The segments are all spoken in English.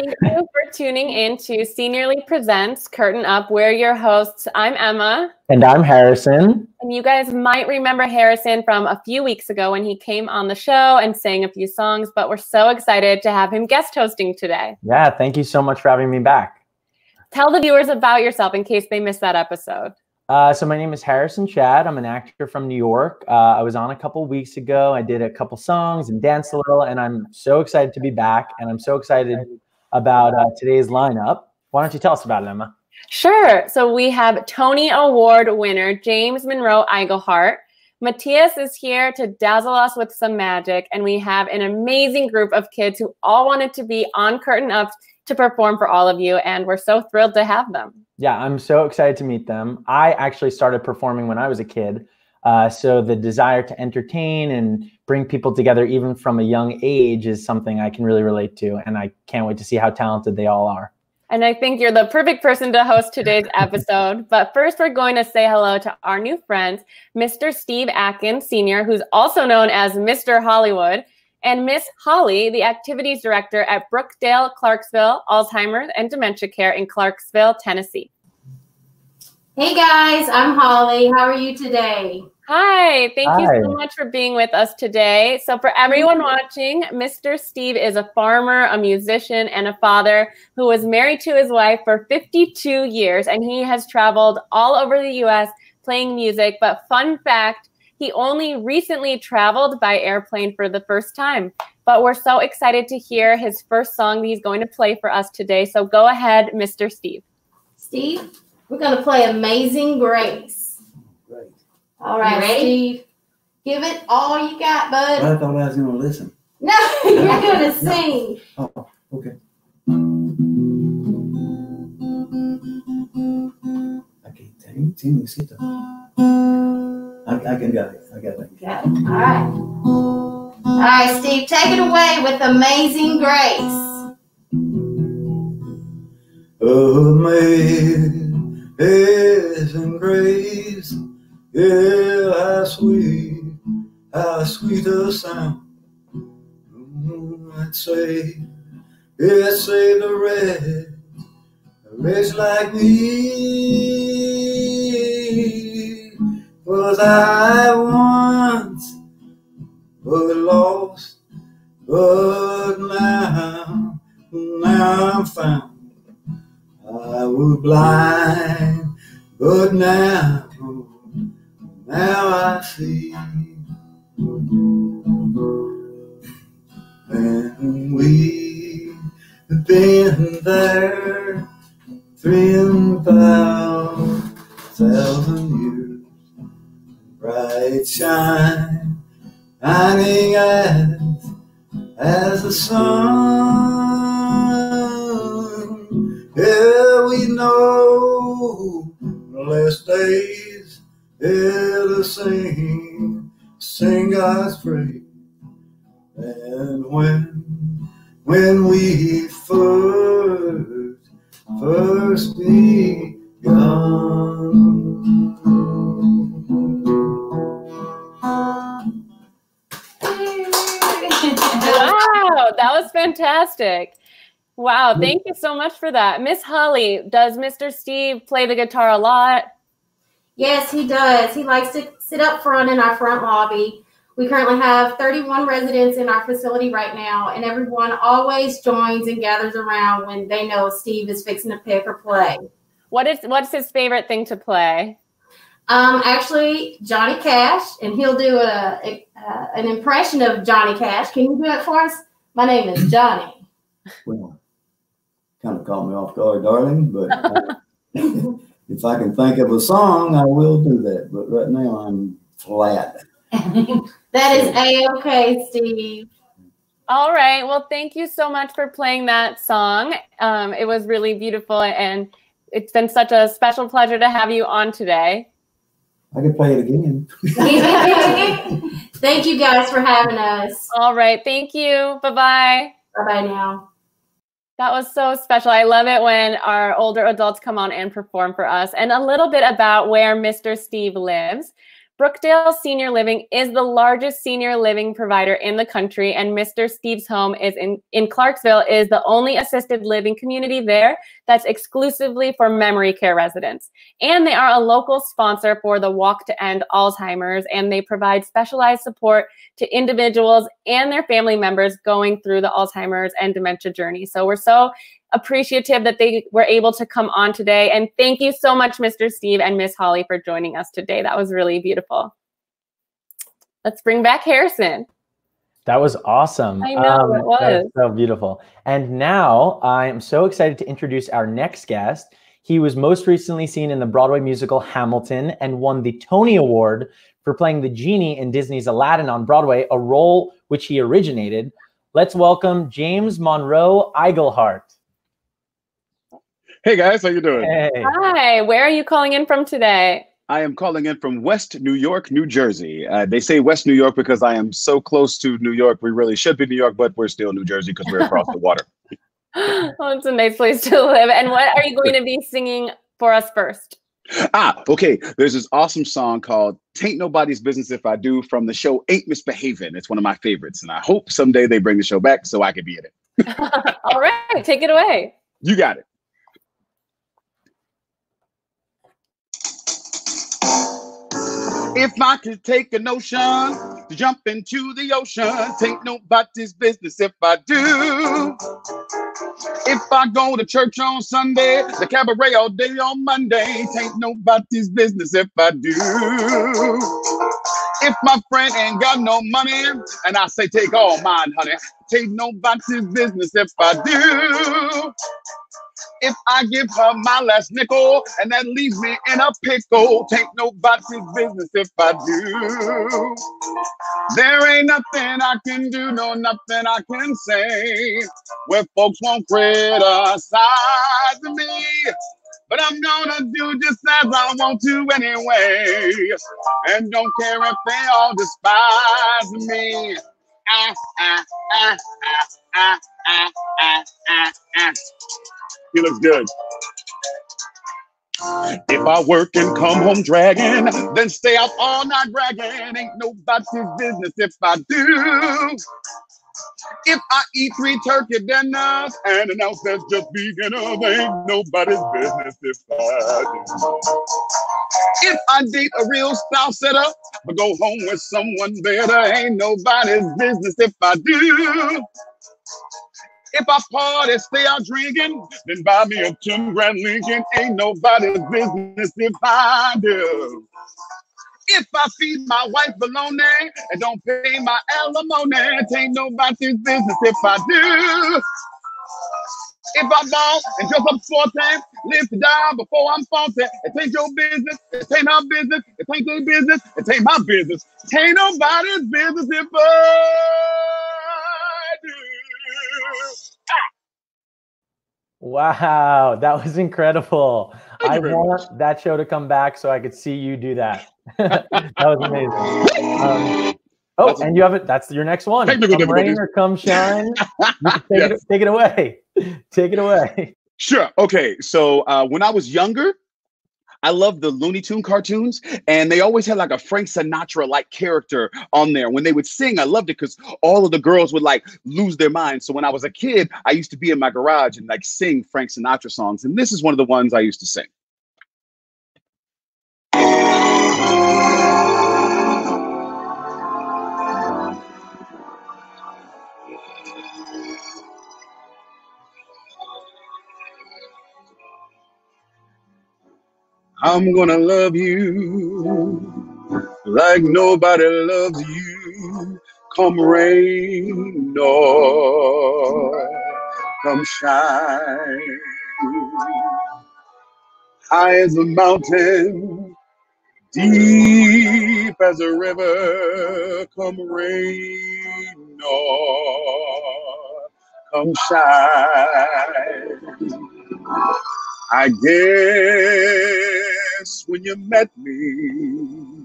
Thank you for tuning in to Seniorly Presents Curtain Up. We're your hosts. I'm Emma. And I'm Harrison. And you guys might remember Harrison from a few weeks ago when he came on the show and sang a few songs, but we're so excited to have him guest hosting today. Yeah, thank you so much for having me back. Tell the viewers about yourself in case they missed that episode. Uh, so my name is Harrison Chad. I'm an actor from New York. Uh, I was on a couple weeks ago. I did a couple songs and danced a little, and I'm so excited to be back. And I'm so excited about uh, today's lineup. Why don't you tell us about it, Emma? Sure. So we have Tony Award winner James Monroe Iglehart. Matias is here to dazzle us with some magic, and we have an amazing group of kids who all wanted to be on Curtain Up to perform for all of you, and we're so thrilled to have them. Yeah, I'm so excited to meet them. I actually started performing when I was a kid. Uh, so the desire to entertain and bring people together, even from a young age, is something I can really relate to. And I can't wait to see how talented they all are. And I think you're the perfect person to host today's episode. but first, we're going to say hello to our new friends, Mr. Steve Atkins, Sr., who's also known as Mr. Hollywood, and Miss Holly, the activities director at Brookdale Clarksville Alzheimer's and Dementia Care in Clarksville, Tennessee. Hey guys, I'm Holly. How are you today? Hi, thank Hi. you so much for being with us today. So, for everyone mm-hmm. watching, Mr. Steve is a farmer, a musician, and a father who was married to his wife for 52 years, and he has traveled all over the US playing music. But, fun fact, he only recently traveled by airplane for the first time. But we're so excited to hear his first song that he's going to play for us today. So, go ahead, Mr. Steve. Steve? We're going to play Amazing Grace. Great. All right, Steve. Give it all you got, bud. I thought I was going to listen. No, you're going to sing. Oh, oh, okay. Okay, tiene, tiene cita. I, I can got it. I got it. Got it. All right. All right, Steve, take it away with Amazing Grace. Amazing Amazing grace, yeah, how sweet, how sweet a sound. I'd say, it saved a wretch, a wretch like me. Was I once but lost, but now, now I'm found. I was blind, but now, now I see. And we've been there three thousand years, bright shine, shining as, as the sun. Yeah, we know last days the sing, sing God's praise. And when, when we first, first begun. wow, that was fantastic. Wow, thank you so much for that. Miss Holly, does Mr. Steve play the guitar a lot? Yes, he does. He likes to sit up front in our front lobby. We currently have 31 residents in our facility right now, and everyone always joins and gathers around when they know Steve is fixing to pick or play. What is what's his favorite thing to play? Um, actually, Johnny Cash, and he'll do a, a uh, an impression of Johnny Cash. Can you do it for us? My name is Johnny. Well, kind of caught me off guard, darling. But uh, if I can think of a song, I will do that. But right now, I'm flat. that is a okay, Steve. All right. Well, thank you so much for playing that song. Um, it was really beautiful, and it's been such a special pleasure to have you on today. I could play it again. thank you guys for having us. All right. Thank you. Bye bye. Bye bye now. That was so special. I love it when our older adults come on and perform for us. And a little bit about where Mr. Steve lives. Brookdale Senior Living is the largest senior living provider in the country, and Mr. Steve's home is in, in Clarksville is the only assisted living community there that's exclusively for memory care residents. And they are a local sponsor for the Walk to End Alzheimer's, and they provide specialized support to individuals and their family members going through the Alzheimer's and dementia journey. So we're so appreciative that they were able to come on today. And thank you so much, Mr. Steve and Miss Holly, for joining us today. That was really beautiful. Let's bring back Harrison. That was awesome. I know um, it was. was. so beautiful. And now I am so excited to introduce our next guest. He was most recently seen in the Broadway musical Hamilton and won the Tony Award for playing the genie in Disney's Aladdin on Broadway, a role which he originated. Let's welcome James Monroe Iglehart. Hey guys, how you doing? Hey. Hi, where are you calling in from today? I am calling in from West New York, New Jersey. Uh, they say West New York because I am so close to New York. We really should be New York, but we're still New Jersey because we're across the water. well, it's a nice place to live. And what are you going to be singing for us first? Ah, okay. There's this awesome song called Tain't Nobody's Business If I Do from the show Ain't Misbehaving. It's one of my favorites. And I hope someday they bring the show back so I can be in it. All right, take it away. You got it. If I could take a notion to jump into the ocean, take nobody's business if I do. If I go to church on Sunday, the cabaret all day on Monday, take nobody's business if I do. If my friend ain't got no money, and I say take all mine, honey, take nobody's business if I do. If I give her my last nickel and that leaves me in a pickle, take nobody's business if I do. There ain't nothing I can do, no nothing I can say where folks won't criticize me. But I'm gonna do just as I want to anyway. And don't care if they all despise me. He looks good. If I work and come home dragging, then stay out all night bragging. Ain't nobody's business if I do. If I eat three turkey dinners and announce that's just beginner, oh, they ain't nobody's business if I do. If I date a real style setter, but go home with someone better, ain't nobody's business if I do. If I party, stay out drinking, then buy me a 10 grand Lincoln. Ain't nobody's business if I do. If I feed my wife bologna eh, and don't pay my alimony, it ain't nobody's business if I do. If I ball and dress up forte, live to die before I'm 40, it ain't your business, it ain't our business, it ain't their business, it ain't my business. It ain't nobody's business if I do. Wow, that was incredible. I want that show to come back so I could see you do that. that was amazing. Um, oh, that's and you have it. That's your next one. Come rain or come shine. take, yes. it, take it away. Take it away. Sure. Okay. So uh, when I was younger, I love the Looney Tune cartoons, and they always had like a Frank Sinatra like character on there. When they would sing, I loved it because all of the girls would like lose their minds. So when I was a kid, I used to be in my garage and like sing Frank Sinatra songs, and this is one of the ones I used to sing. I'm gonna love you like nobody loves you. Come rain or come shine. High as a mountain, deep as a river. Come rain or come shine. I guess when you met me,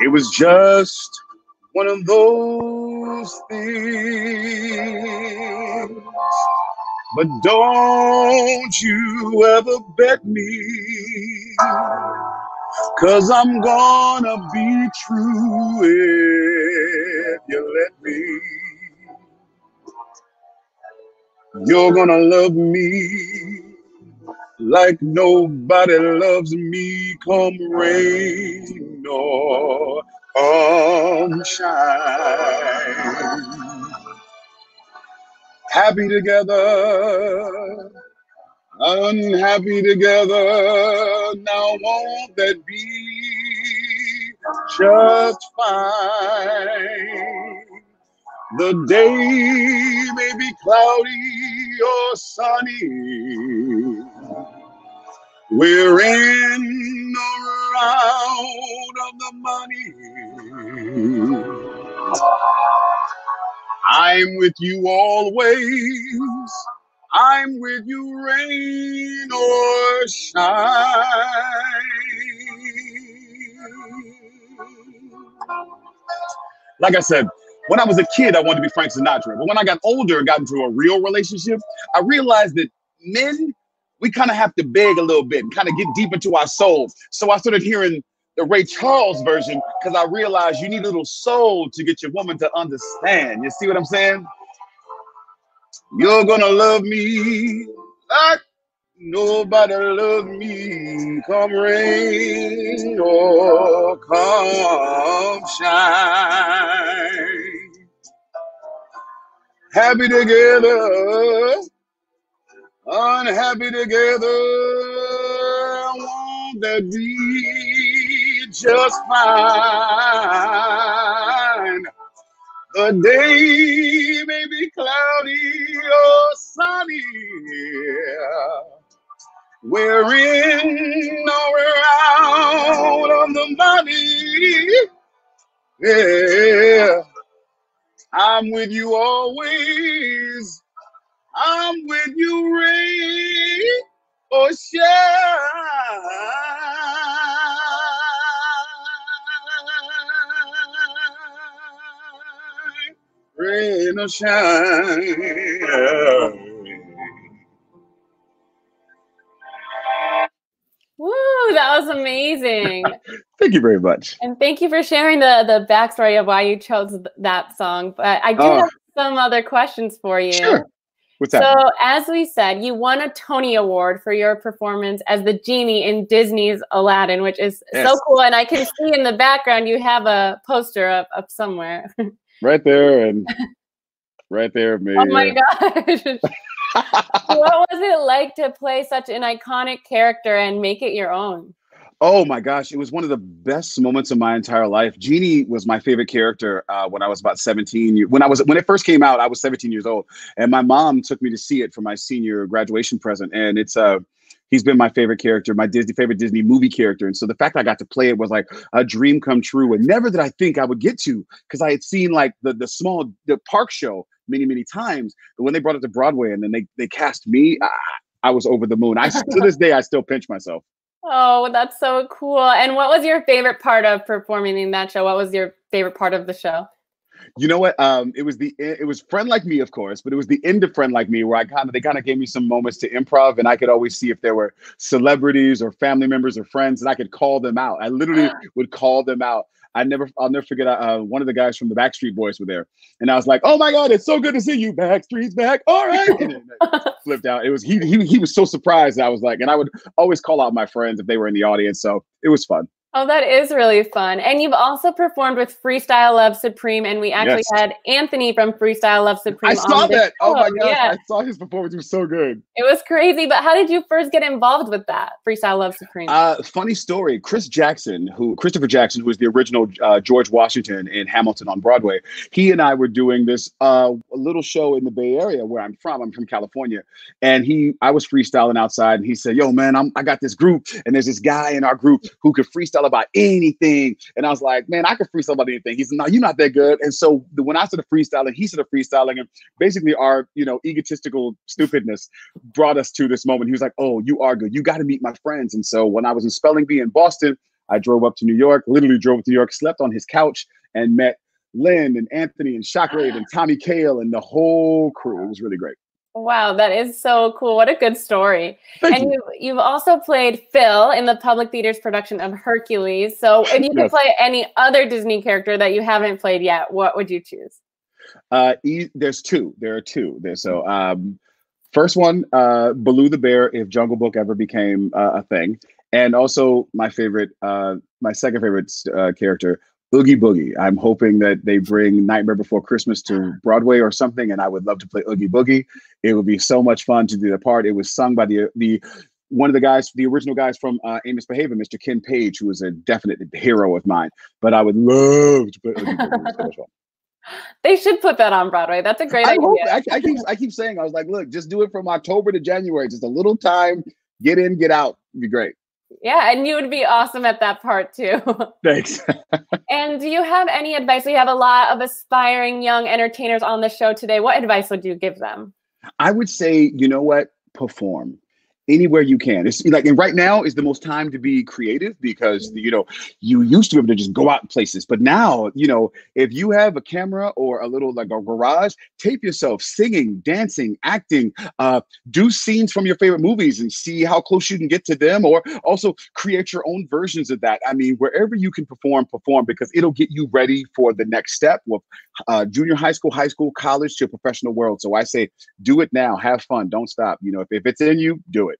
it was just one of those things. But don't you ever bet me Cause I'm gonna be true if you let me. You're gonna love me like nobody loves me, come rain or come shine. Happy together, unhappy together. Now won't that be just fine? The day may be cloudy or sunny. We're in the round of the money. I'm with you always. I'm with you, rain or shine. Like I said, when I was a kid, I wanted to be Frank Sinatra. But when I got older and got into a real relationship, I realized that men, we kind of have to beg a little bit and kind of get deep into our soul. So I started hearing the Ray Charles version because I realized you need a little soul to get your woman to understand. You see what I'm saying? You're gonna love me like nobody love me. Come rain or come shine. Happy together, unhappy together. Won't that be just fine? The day may be cloudy or sunny. We're in or we're out of the money. Yeah. I'm with you always. I'm with you, rain or shine. Rain or shine. Woo, that was amazing. Thank you very much. and thank you for sharing the the backstory of why you chose that song. But I do Oh. have some other questions for you. Sure. What's So, that? as we said, you won a Tony Award for your performance as the genie in Disney's Aladdin, which is Yes. so cool. And I can see in the background you have a poster up, up somewhere. Right there and right there, me. oh my gosh. what was it like to play such an iconic character and make it your own? Oh my gosh, it was one of the best moments of my entire life. Genie was my favorite character uh, when I was about 17. When I was when it first came out, I was 17 years old, and my mom took me to see it for my senior graduation present. And it's uh, he's been my favorite character, my Disney favorite Disney movie character. And so the fact I got to play it was like a dream come true, and never did I think I would get to because I had seen like the the small the park show many many times, but when they brought it to Broadway and then they they cast me, I, I was over the moon. I to this day I still pinch myself. Oh, that's so cool. And what was your favorite part of performing in that show? What was your favorite part of the show? You know what? Um, it was the it was friend like me, of course, but it was the end of friend like me where I kind of they kind of gave me some moments to improv, and I could always see if there were celebrities or family members or friends, and I could call them out. I literally would call them out. I never, I'll never forget. Uh, one of the guys from the Backstreet Boys were there, and I was like, "Oh my God, it's so good to see you, Backstreet's back!" All right, and flipped out. It was he, he, he was so surprised. I was like, and I would always call out my friends if they were in the audience, so it was fun. Oh, that is really fun. And you've also performed with Freestyle Love Supreme, and we actually Yes. had Anthony from Freestyle Love Supreme. I saw that. Oh my. God, Yeah, I saw his performance. It was so good. it was crazy. But how did you first get involved with that Freestyle Love Supreme? Uh, funny story. Chris Jackson, who Christopher Jackson, who was the original uh, George Washington in Hamilton on Broadway, he and I were doing this uh, little show in the Bay Area where I'm from. I'm from California, and he, I was freestyling outside, and he said, "Yo, man, I'm, I got this group, and there's this guy in our group who could freestyle about anything." And I was like, "Man, I could freestyle about anything." He said, "No, you're not that good." And so when I started freestyling, he started freestyling, and basically our, you know, egotistical stupidness brought us to this moment. He was like, "Oh, you are good. You got to meet my friends." And so when I was in spelling bee in Boston, I drove up to New York. Literally drove to New York, slept on his couch, and met Lin and Anthony and Shockwave and Tommy Kail and the whole crew. It was really great. Wow, that is so cool. What a good story. Thank and you. you. have also played Phil in the Public Theater's production of Hercules. So if you could Yes. play any other Disney character that you haven't played yet, what would you choose? Uh, e- there's two. There are two. There's so um, first one, uh, Baloo the bear. If Jungle Book ever became uh, a thing, and also my favorite, uh, my second favorite uh, character, Oogie Boogie. I'm hoping that they bring Nightmare Before Christmas to Broadway or something, and I would love to play Oogie Boogie. It would be so much fun to do the part. It was sung by the the one of the guys, the original guys from uh, Ain't Misbehaving, Mr. Ken Page, who was a definite hero of mine. But I would love to play Oogie Boogie. So. They should put that on Broadway. That's a great I, idea. hope, I, I keep I keep saying I was like, look, just do it from October to January, just a little time, get in, get out, It'd be great. Yeah, and you would be awesome at that part too. Thanks. and do you have any advice? We have a lot of aspiring young entertainers on the show today. What advice would you give them? I would say, you know what, perform anywhere you can. It's like, and right now is the most time to be creative because you know you used to be able to just go out places, but now you know if you have a camera or a little like a garage, tape yourself singing, dancing, acting, uh, do scenes from your favorite movies and see how close you can get to them, or also create your own versions of that. I mean, wherever you can perform, perform because it'll get you ready for the next step with uh, junior high school, high school, college to a professional world. So I say, do it now, have fun, don't stop. You know, if, if it's in you, do it.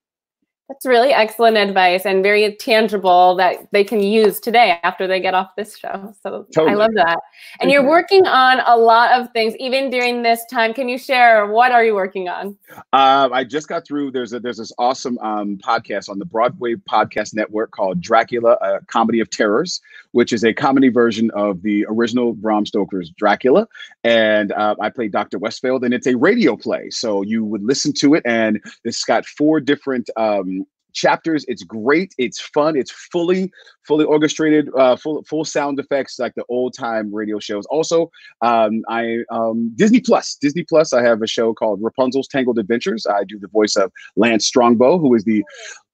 That's really excellent advice and very tangible that they can use today after they get off this show. So I love that. And you're working on a lot of things, even during this time. Can you share what are you working on? Uh, I just got through. There's a there's this awesome um, podcast on the Broadway Podcast Network called Dracula: A Comedy of Terrors, which is a comedy version of the original Bram Stoker's Dracula. And uh, I play Dr. Westfield, and it's a radio play. So you would listen to it, and it's got four different. Um, chapters. It's great. It's fun. It's fully fully orchestrated uh full full sound effects like the old time radio shows. Also um i um disney plus. Disney plus i have a show called rapunzel's tangled adventures. I do the voice of lance strongbow who is the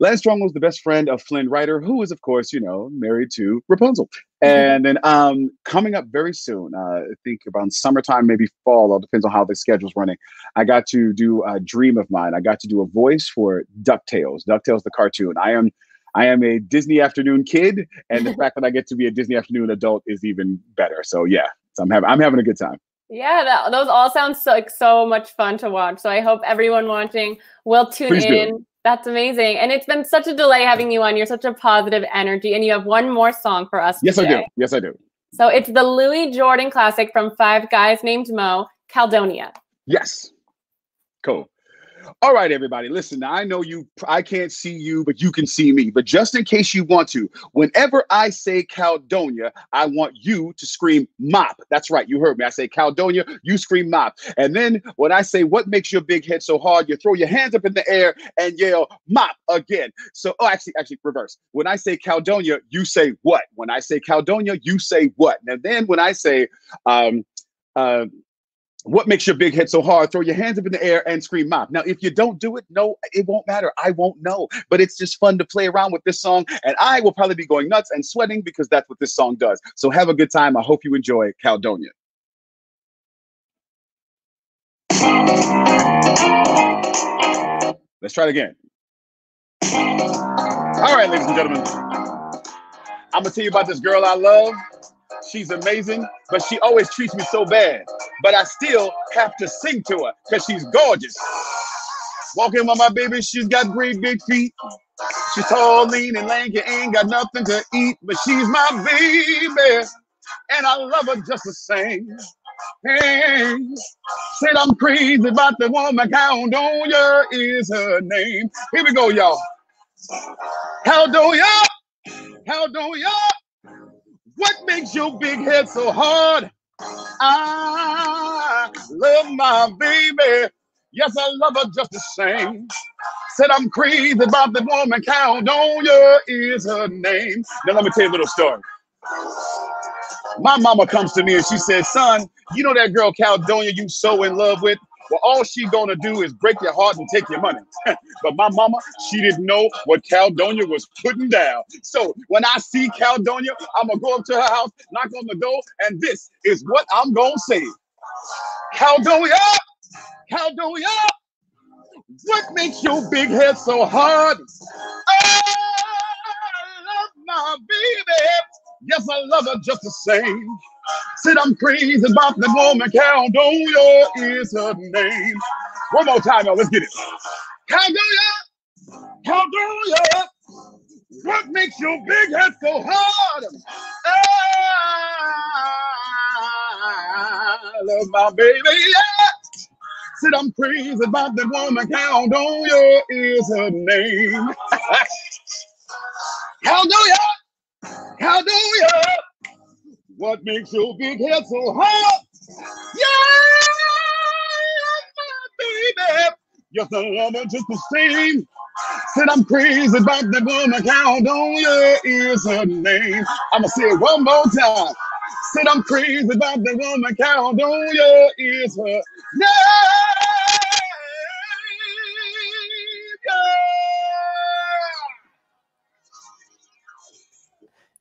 lance strongbow is the best friend of flynn rider who is of course you know married to rapunzel and then um coming up very soon uh, i think around summertime maybe fall all depends on how the schedule's running i got to do a dream of mine i got to do a voice for ducktales ducktales the cartoon i am I am a Disney afternoon kid, and the fact that I get to be a Disney afternoon adult is even better. So yeah, so I'm having I'm having a good time. Yeah, that, those all sound so, like so much fun to watch. So I hope everyone watching will tune Please do. That's amazing. And it's been such a delay having you on. You're such a positive energy. And you have one more song for us Yes, I do. Yes, I do. So it's the Louis Jordan classic from Five Guys Named Mo, Caldonia. Yes. Cool. All right, everybody. Listen, I know you, I can't see you, but you can see me. But just in case you want to, whenever I say Caldonia, I want you to scream mop. That's right. You heard me. I say Caldonia, you scream mop. And then when I say what makes your big head so hard, you throw your hands up in the air and yell mop again. So, oh, actually, actually, reverse. When I say Caldonia, you say what? When I say Caldonia, you say what? And then when I say, um, uh, what makes your big head so hard? Throw your hands up in the air and scream mop. Now, if you don't do it, no, it won't matter. I won't know. But it's just fun to play around with this song. And I will probably be going nuts and sweating because that's what this song does. So have a good time. I hope you enjoy Caldonia. Let's try it again. All right, ladies and gentlemen. I'm gonna tell you about this girl I love. She's amazing, but she always treats me so bad. But I still have to sing to her because she's gorgeous. Walking with my baby, she's got great big feet. She's tall, lean, and lanky, ain't got nothing to eat, but she's my baby, and I love her just the same. Hey, said I'm crazy about the woman, Caldonia is her name. Here we go, y'all. Caldonia, Caldonia, what makes your big head so hard? I love my baby. Yes, I love her just the same. Said I'm crazy about the woman, Caldonia is her name. Now let me tell you a little story. My mama comes to me and she says, son, you know that girl Caldonia you so in love with? Well, all she gonna do is break your heart and take your money. but my mama, she didn't know what Caldonia was putting down. So when I see Caldonia, I'm gonna go up to her house, knock on the door, and this is what I'm gonna say. Caldonia, Caldonia, What makes your big head so hard? I love my baby. Yes, I love her just the same. Said I'm crazy about the woman. Caledonia is her name. One more time, y'all. Let's get it. Caledonia, Caledonia. What makes your big head so hard? I love my baby. Yeah. Said I'm crazy about the woman. Caledonia is her name. Caledonia, Caledonia. What makes your big head so hot? Yeah, my baby. Yes, I love her just the same. Said I'm crazy about the woman. Caledonia is her name. I'ma say it one more time. Said I'm crazy about the woman. Caledonia is her name.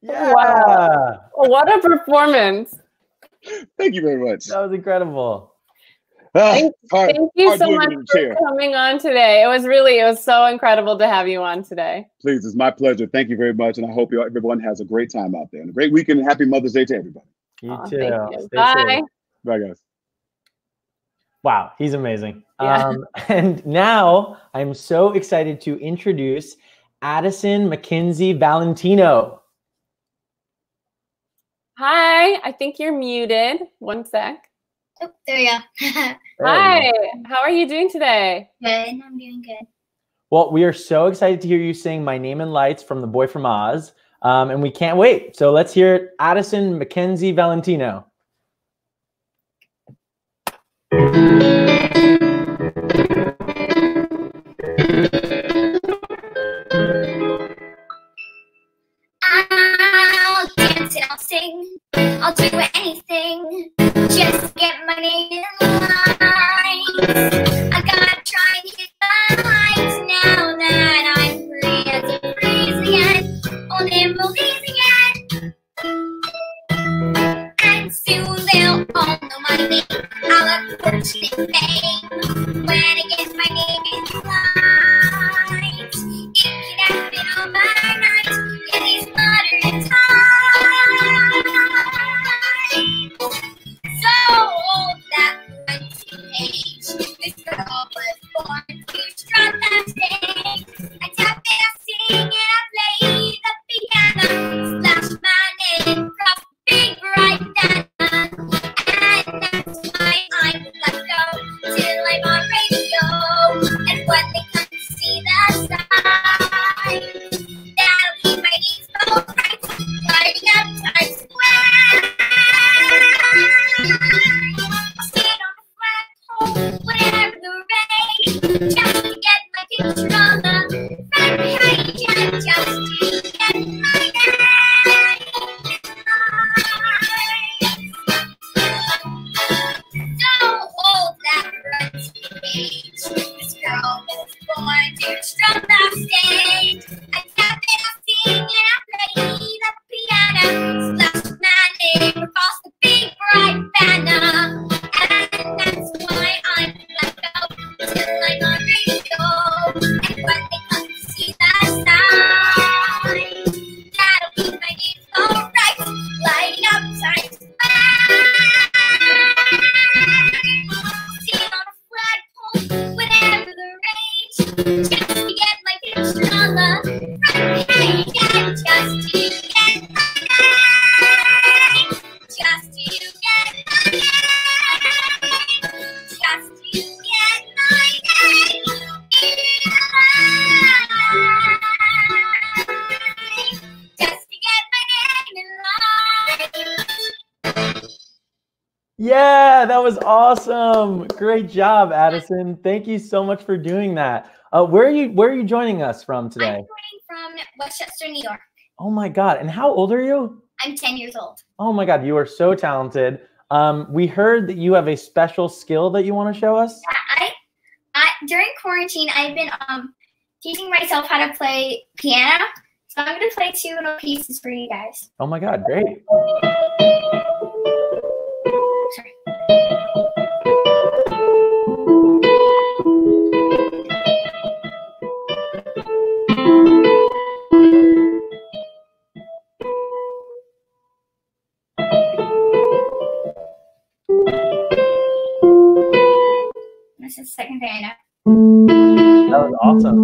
Yeah. Wow. What a performance. Thank you very much. That was incredible. Ah, Thank, hard- thank you so much it in the for chair. coming on today. It was really, it was so incredible to have you on today. Please, it's my pleasure. Thank you very much. And I hope you, everyone has a great time out there and a great weekend and happy Mother's Day to everybody. You Aw, too. you. Bye. safe. Bye, guys. Wow, he's amazing. Yeah. Um, and now I'm so excited to introduce Addison Mackynzie Valentino. Hi, I think you're muted. One sec. Oh, there we go. There we go. Hi, how are you doing today? good. I'm doing good. Well, we are so excited to hear you sing My Name in Lights from The Boy from Oz. Um, and we can't wait. So let's hear it. Addison Mackynzie Valentino. I'll sing. I'll do anything just to get my name in lights. I gotta try and hit the lights now that I'm free as a breeze again. On Emeraldies again. And soon they'll all know my name. I'll have fortune and fame when I Great job, Addison. Thank you so much for doing that. Uh, where are you where are you joining us from today? I'm joining from Westchester, New York. Oh my god. And how old are you? I'm 10 years old. Oh my god, you are so talented. Um, we heard that you have a special skill that you want to show us. I, I during quarantine, I've been um teaching myself how to play piano. So I'm gonna play two little pieces for you guys. Oh my god, great. Sorry. Second thing I know. That was awesome.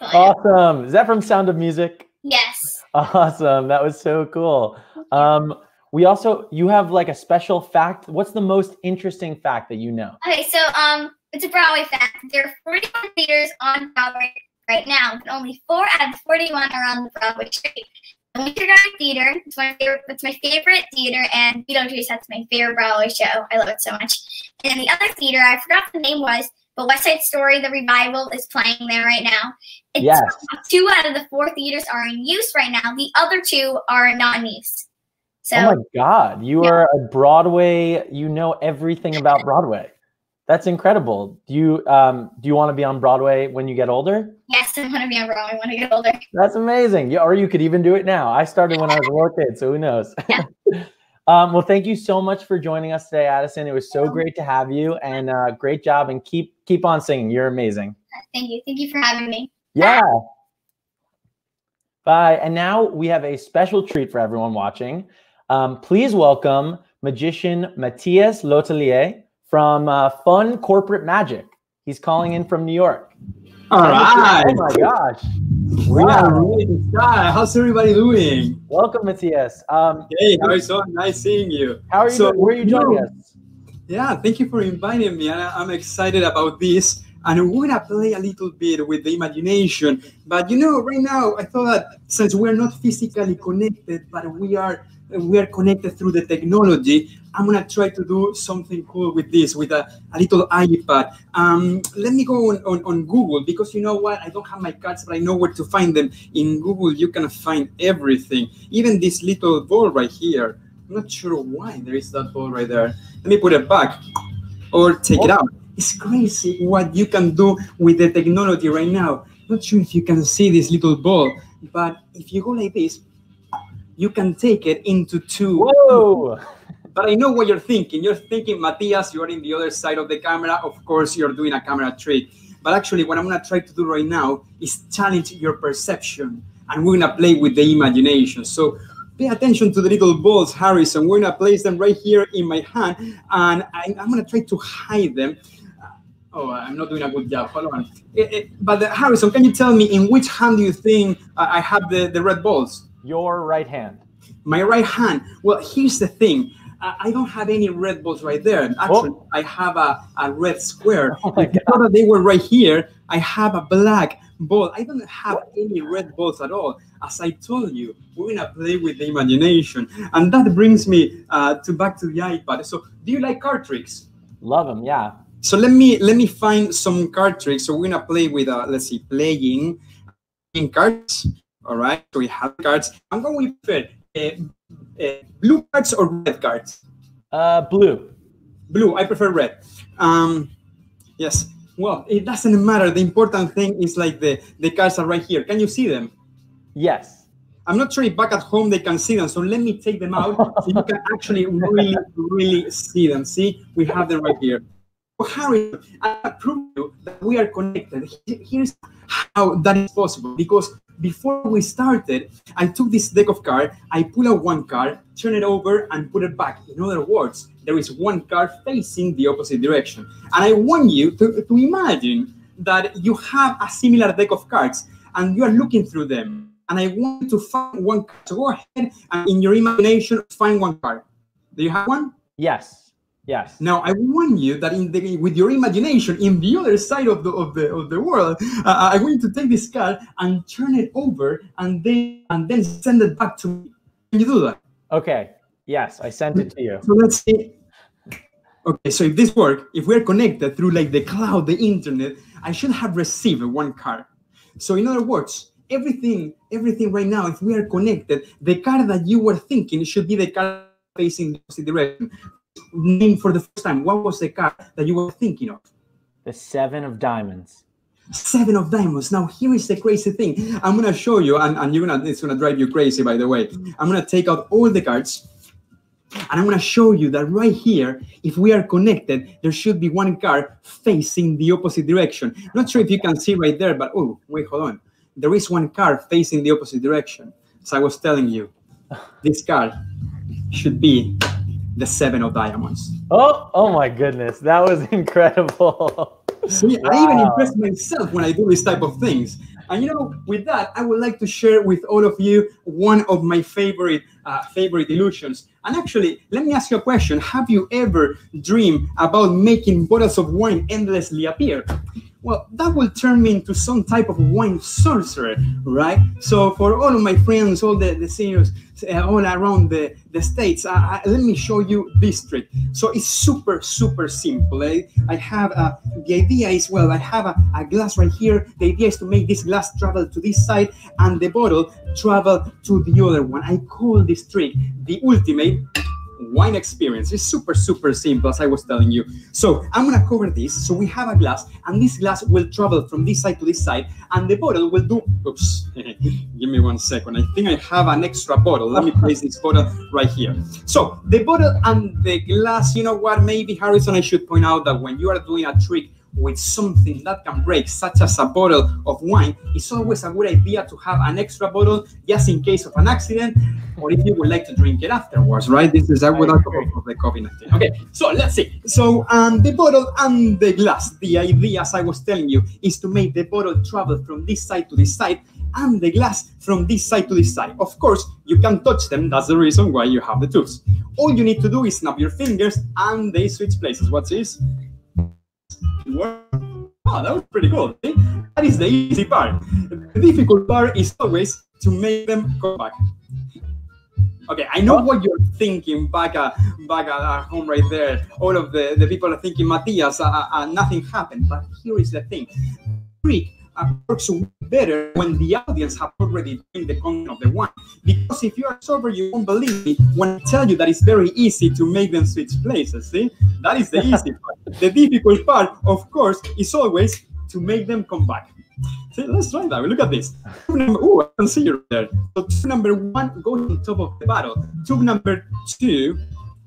Awesome. Is that from Sound of Music? Yes. Awesome. That was so cool. Um, we also you have like a special fact. What's the most interesting fact that you know? Okay, so um, it's a Broadway fact. There are 41 theaters on Broadway right now, but only four out of the 41 are on the Broadway street. The Winter Garden Theater, it's my favorite. It's my favorite theater, and Beetlejuice. That's my favorite Broadway show. I love it so much. And the other theater, I forgot the name was, but West Side Story, the revival, is playing there right now. It's Yes. two out of the four theaters are in use right now. The other two are not in use. So oh my God, you Yeah. are a Broadway. You know everything about Broadway. That's incredible. Do you um, do you want to be on Broadway when you get older? yes, I want to be on Broadway when I get older. That's amazing. Yeah, or you could even do it now. I started when I was a little kid, so who knows? Yeah. um, well, thank you so much for joining us today, Addison. It was so great to have you, and uh, great job. And keep keep on singing. You're amazing. Thank you. Thank you for having me. Yeah. Bye. And now we have a special treat for everyone watching. Um, please welcome magician Matias Lotelier from uh, Fun Corporate Magic. He's calling in from New York. All right. Oh my gosh. Wow. really in the sky. How's everybody doing? Welcome, Matias. Um, Hey, you so nice seeing you. how are you So, doing? Where are you joining you- us? Yeah, thank you for inviting me. I, I'm excited about this. And we're gonna play a little bit with the imagination. But you know, right now, I thought that since we're not physically connected, but we are we are connected through the technology, I'm gonna try to do something cool with this, with a, a little iPad. Um, let me go on, on, on Google because you know what? I don't have my cards, but I know where to find them. In Google, you can find everything, even this little ball right here. I'm not sure why there is that ball right there. Let me put it back or take it out. It's crazy what you can do with the technology right now. Not sure if you can see this little ball, but if you go like this, you can take it into two. Whoa! But I know what you're thinking. You're thinking, Matias, you're in the other side of the camera. Of course, you're doing a camera trick. But actually, what I'm going to try to do right now is challenge your perception. And we're going to play with the imagination. So pay attention to the little balls, Harrison. We're going to place them right here in my hand. And I, I'm going to try to hide them. Oh, I'm not doing a good job. Hold on. Eh, eh, but uh, Harrison, can you tell me in which hand do you think uh, I have the, the red balls? Your right hand. My right hand. Well, here's the thing. I I don't have any red balls right there. Actually, I have a, a red square. Oh my thought that they were right here, I have a black ball. I don't have any red balls at all. As I told you, we're gonna play with the imagination, and that brings me uh, to back to the iPad. So, do you like card tricks? Love them, Yeah. So let me let me find some card tricks. So we're gonna play with uh, let's see, playing in cards. All right. So we have cards. I'm going with uh, uh, blue cards or red cards. Uh, blue. Blue. I prefer red. Um, yes. Well, it doesn't matter. The important thing is like the the cards are right here. Can you see them? Yes. I'm not sure if back at home they can see them. So let me take them out so you can actually really, really see them. See, we have them right here. Harry, I prove you that we are connected. Here's how that is possible. Because before we started, I took this deck of cards, I pull out one card, turn it over, and put it back. In other words, there is one card facing the opposite direction. And I want you to, to imagine that you have a similar deck of cards and you are looking through them. And I want to find one card. So go ahead and in your imagination, find one card. Do you have one? Yes. Yes. Now I want you that in the with your imagination in the other side of the of the of the world, uh, I want you to take this card and turn it over and then and then send it back to me. Can you do that? Okay. Yes, I sent it to you. So let's see. Okay, so if this work, if we're connected through like the cloud, the internet, I should have received one card. So in other words, everything, everything right now, if we are connected, the card that you were thinking should be the card facing the opposite direction. Name for the first time. What was the card that you were thinking of? The seven of diamonds. Seven of diamonds. Now here is the crazy thing. I'm gonna show you, and, and you're gonna it's gonna drive you crazy. By the way, I'm gonna take out all the cards, And I'm going to show you that right here, if we are connected, there should be one car facing the opposite direction. Not sure if you can see right there, but oh, wait, hold on. There is one car facing the opposite direction. As I was telling you, this car should be the seven of diamonds. Oh, oh my goodness, that was incredible. See, I even impress myself when I do this type of things. And you know, with that, I would like to share with all of you one of my favorite uh, favorite illusions. And actually, let me ask you a question: Have you ever dreamed about making bottles of wine endlessly appear? Well, that will turn me into some type of wine sorcerer, right? So, for all of my friends, all the, the seniors uh, all around the, the states, uh, let me show you this trick. So, it's super, super simple. eh? I have uh, the idea is well, I have a, a glass right here. The idea is to make this glass travel to this side and the bottle travel to the other one. I call this trick the ultimate wine experience. It's super, super simple, as I was telling you. So I'm gonna cover this. So we have a glass, and this glass will travel from this side to this side, and the bottle will do. Oops, give me one second. I think I have an extra bottle. Let me place this bottle right here. So the bottle and the glass. You know what? Maybe Harrison, I should point out that when you are doing a trick with something that can break, such as a bottle of wine, it's always a good idea to have an extra bottle just in case of an accident, or if you would like to drink it afterwards, right? This is a good alcohol for the COVID 19. Okay, so let's see. So, um, the bottle and the glass, the idea, as I was telling you, is to make the bottle travel from this side to this side and the glass from this side to this side. Of course, you can touch them. That's the reason why you have the tools. All you need to do is snap your fingers and they switch places. What's this? Oh, that was pretty cool. See? That is the easy part. The difficult part is always to make them come back. Okay, I know what you're thinking back at back at at home right there. All of the, the people are thinking, Matias, uh, uh, uh, nothing happened. But here is the thing. Trick uh, Uh, works better when the audience have already drank the content of the wine. Because if you are sober, you won't believe me when I tell you that it's very easy to make them switch places. See, that is the easy part. The difficult part, of course, is always to make them come back. See, let's try that. Look at this. Oh, I can see you there. So tube number one goes on top of the bottle. Tube number two,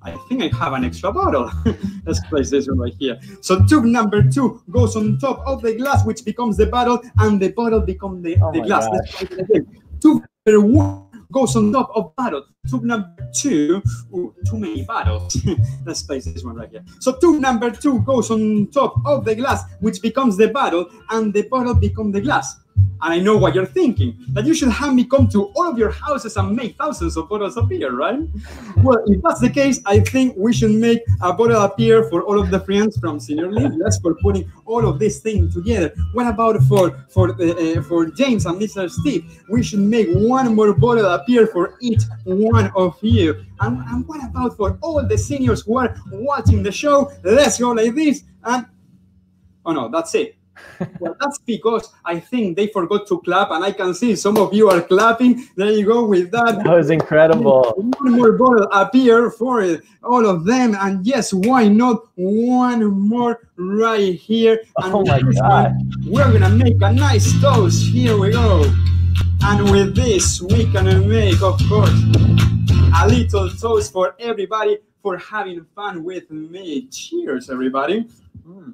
I think I have an extra bottle. let's place this one right here. So tube number two goes on top of the glass, which becomes the bottle, and the bottle becomes the, Oh the glass. gosh. Let's try it again. Tube number one goes on top of bottle. Tube number two, ooh, too many bottles. Let's place this one right here. So tube number two goes on top of the glass, which becomes the bottle, and the bottle becomes the glass. And I know what you're thinking, that you should have me come to all of your houses and make thousands of bottles appear, right? Well, if that's the case, I think we should make a bottle appear for all of the friends from Seniorly. That's for putting all of this thing together. What about for for uh, uh, for James and Mr. Steve? We should make one more bottle appear for each one of you. And, and what about for all the seniors who are watching the show? Let's go like this. And oh no, that's it. Well, that's because I think they forgot to clap, and I can see some of you are clapping. There you go with that. That was incredible. One more bottle appear for it, all of them, and yes, why not one more right here? And Oh my God. one, we're gonna make a nice toast. Here we go. And with this, we can make, of course, a little toast for everybody for having fun with me. Cheers, everybody. Mm.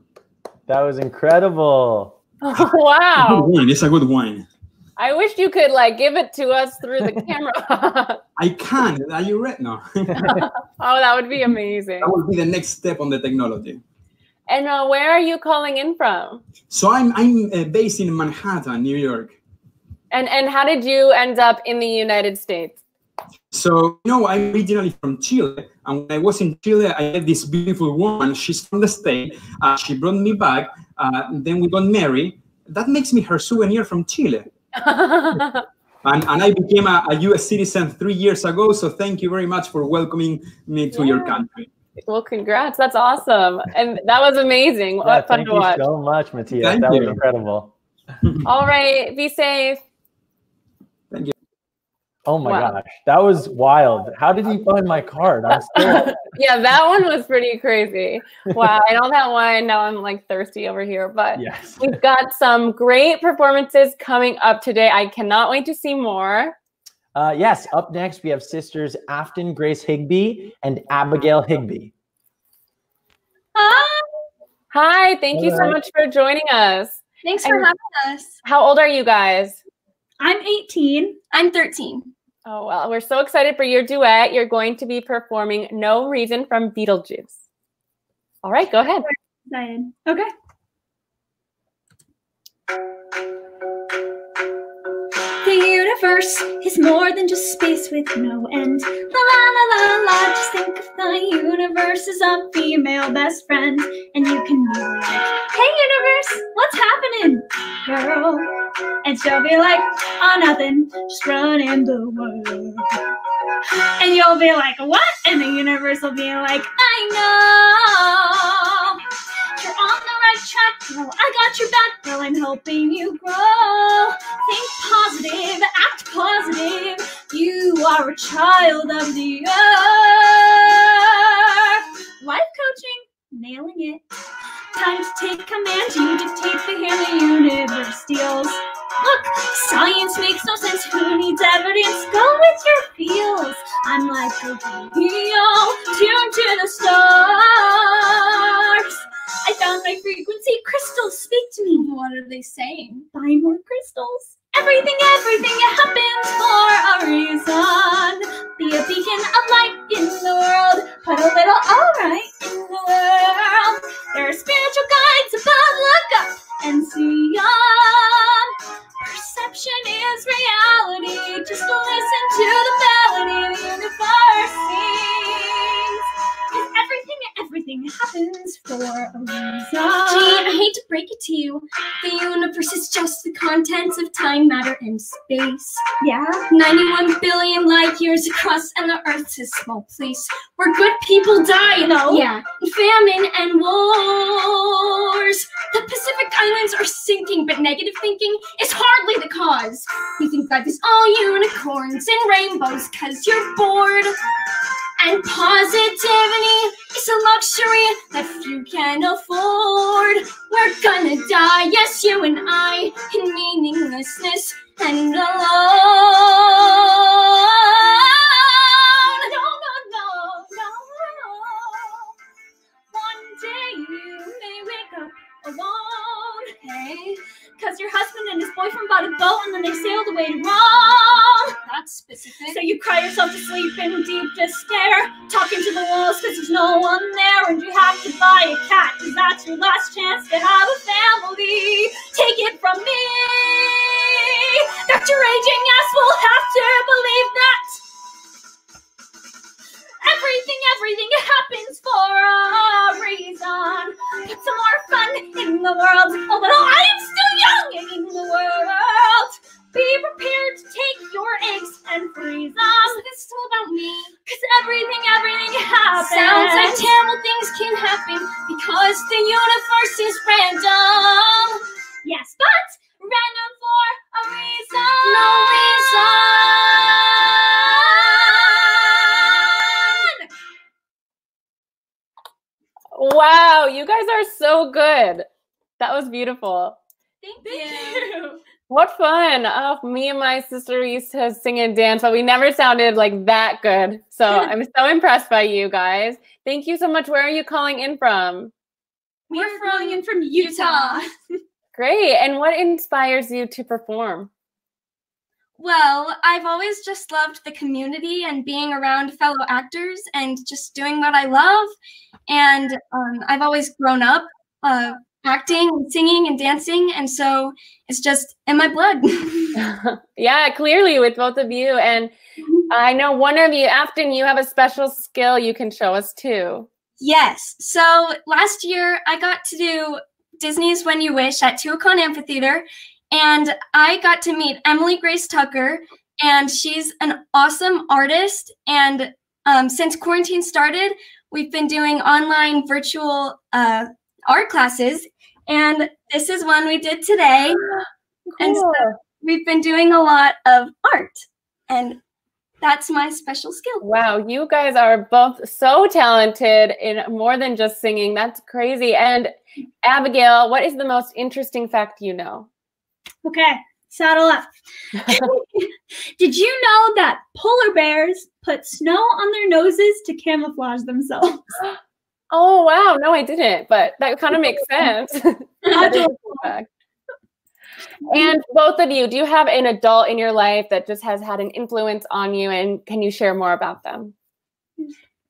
That was incredible. Oh, wow. Good wine. It's a good wine. I wish you could like give it to us through the camera. I can. Are you ready? No. that oh, that would be amazing. That would be the next step on the technology. And uh, where are you calling in from? So I'm I'm uh, based in Manhattan, New York. And and how did you end up in the United States? So you know, I'm originally from Chile, and when I was in Chile, I had this beautiful woman. She's from the state. Uh, she brought me back. Uh, then we got married. That makes me her souvenir from Chile. And, and I became a, a U.S. citizen three years ago. So thank you very much for welcoming me to your country. well, congrats. That's awesome. And that was amazing. Yeah, What fun thank to you watch. so much, Matias. Thank that you. was incredible. All right. Be safe. Thank you. Oh my Wow. gosh, that was wild. How did he find my card? I'm still yeah, that one was pretty crazy. Wow. I know that one. wine. Now I'm like thirsty over here. But yes. we've got some great performances coming up today. I cannot wait to see more. Uh, yes, up next we have sisters Afton Grace Higbee and Abigail Higbee. Hi. Hi, thank you so much for joining us. Thanks for And- having us. How old are you guys? I'm 18. I'm 13. Oh, well, we're so excited for your duet. You're going to be performing No Reason from Beetlejuice. All right, go ahead. Excited. Okay. The universe is more than just space with no end. La la la la la. Just think of the universe as a female best friend, and you can be like, "Hey, universe, what's happening, girl?" And she'll be like, "Oh, nothing. Just running the world." And you'll be like, "What?" And the universe will be like, "I know." You're on the right track. I got your back, girl. I'm helping you grow. Think positive, act positive. You are a child of the earth. Life coaching, nailing it. Time to take command. You dictate the hand the universe deals. Look, science makes no sense. Who needs evidence? Go with your feels. I'm like a radio, tuned to the stars. I found my frequency. Crystals speak to me. What are they saying? Buy more crystals. Everything, everything happens for a reason. Be a beacon of light in the world. Put a little alright in the world. There are spiritual guides above. Look up and see on. Perception is reality. Just listen to the melody the universe sings. Everything, everything happens for a reason. Gee, I hate to break it to you. The universe is just the contents of time, matter, and space. Yeah? 91 billion light years across, and the Earth's a small place where good people die. though. Yeah. Famine and wars. The Pacific Islands are sinking, but negative thinking is hardly the cause. You think life is all unicorns and rainbows because you're bored. And positivity is a luxury that few can afford. We're gonna die, yes, you and I, in meaninglessness and alone. No, no, no, no. no. One day you may wake up alone, hey? Cause your husband and his boyfriend bought a boat and then they sailed away to Rome. That's specific. So you cry yourself to sleep in deep despair, talking to the walls cause there's no one there, and you have to buy a cat cause that's your last chance to have a family. Take it from me. That your aging ass will have to believe that. Everything, everything happens for a reason. Some more fun in the world. Although I am still young in the world. Be prepared to take your eggs and freeze them. This is all about me. Cause everything, everything happens. Sounds like terrible things can happen because the universe is random. Yes, but random for a reason. No reason. Wow, you guys are so good. That was beautiful. Thank, you. What fun. Oh, me and my sister used to sing and dance, but we never sounded like that good. So I'm so impressed by you guys. Thank you so much. Where are you calling in from? We're calling in from Utah. Great. And what inspires you to perform? Well, I've always just loved the community and being around fellow actors and just doing what I love. And um, I've always grown up uh, acting and singing and dancing. And so it's just in my blood. yeah, clearly with both of you. And I know one of you, Afton, you have a special skill you can show us too. yes. So last year I got to do Disney's When You Wish at Tuacahn Amphitheater. And I got to meet Emily Grace Tucker. And she's an awesome artist. And um, since quarantine started, we've been doing online virtual uh, art classes. And this is one we did today. And so we've been doing a lot of art. And that's my special skill. Wow, you guys are both so talented in more than just singing. That's crazy. And Abigail, what is the most interesting fact you know? Okay, saddle up. Did you know that polar bears put snow on their noses to camouflage themselves? Oh wow, no, I didn't, but that kind of makes sense. That is a cool and both of you, do you have an adult in your life that just has had an influence on you, and can you share more about them?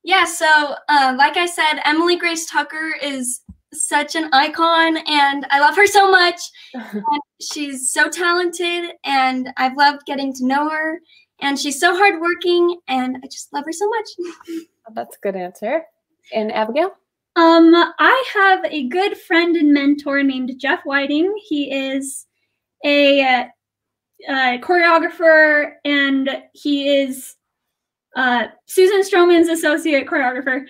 Yeah, so uh, like I said, Emily Grace Tucker is such an icon, and I love her so much. And she's so talented, and I've loved getting to know her. And she's so hardworking, and I just love her so much. That's a good answer. And Abigail? Um, I have a good friend and mentor named Jeff Whiting. He is a uh, uh, choreographer, and he is uh, Susan Stroman's associate choreographer